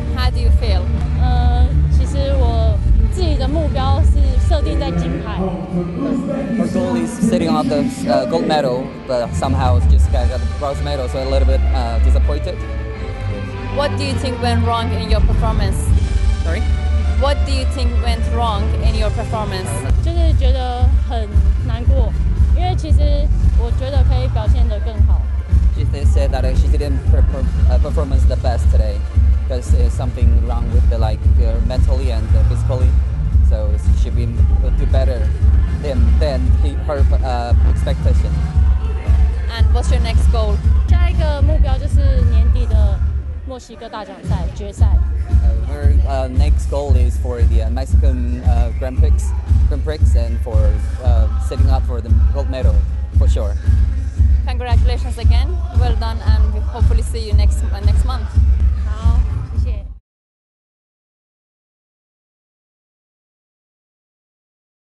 do you feel? 呃，其实我自己的目标是设定在金牌。 Our goal is sitting on the uh, gold medal, but somehow just got the bronze medal, so a little bit uh, disappointed. What do you think went wrong in your performance? Sorry. What do you think went wrong in your performance? 就是觉得很难过，因为其实我觉得可以表现得更好。 She they said that uh, she didn't per- per- uh, performance the best today because there's something wrong with the like uh, mentally and uh, physically. So she should be do better than than he, her uh, expectation. And what's your next goal? 下一个目标就是年底的墨西哥大奖赛决赛。 Uh, her uh, next goal is for the uh, Mexican uh, Grand Prix, Grand Prix, and for uh, setting up for the gold medal for sure. Congratulations again. Well done, and we hopefully see you next uh, next month.